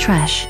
trash.